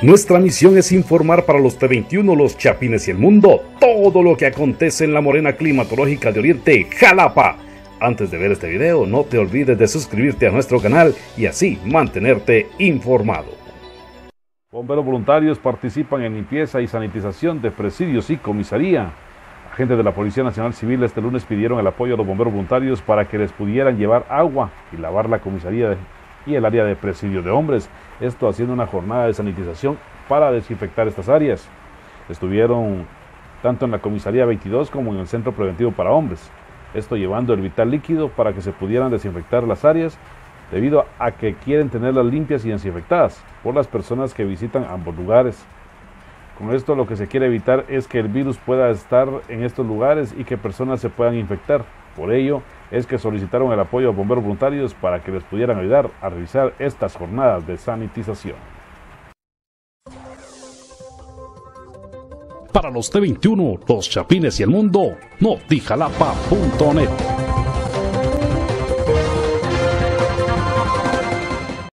Nuestra misión es informar para los T21, los Chapines y el mundo todo lo que acontece en la morena climatológica de Oriente, Jalapa. Antes de ver este video, no te olvides de suscribirte a nuestro canal y así mantenerte informado. Bomberos voluntarios participan en limpieza y sanitización de presidios y comisaría. Agentes de la Policía Nacional Civil este lunes pidieron el apoyo a los bomberos voluntarios para que les pudieran llevar agua y lavar la comisaría y el área de presidio de hombres. Esto haciendo una jornada de sanitización para desinfectar estas áreas. Estuvieron tanto en la comisaría 22 como en el centro preventivo para hombres. Esto llevando el vital líquido para que se pudieran desinfectar las áreas debido a que quieren tenerlas limpias y desinfectadas por las personas que visitan ambos lugares. Con esto lo que se quiere evitar es que el virus pueda estar en estos lugares y que personas se puedan infectar. Por ello es que solicitaron el apoyo a bomberos voluntarios para que les pudieran ayudar a realizar estas jornadas de sanitización. Para los T21, los Chapines y el mundo, notijalapa.net.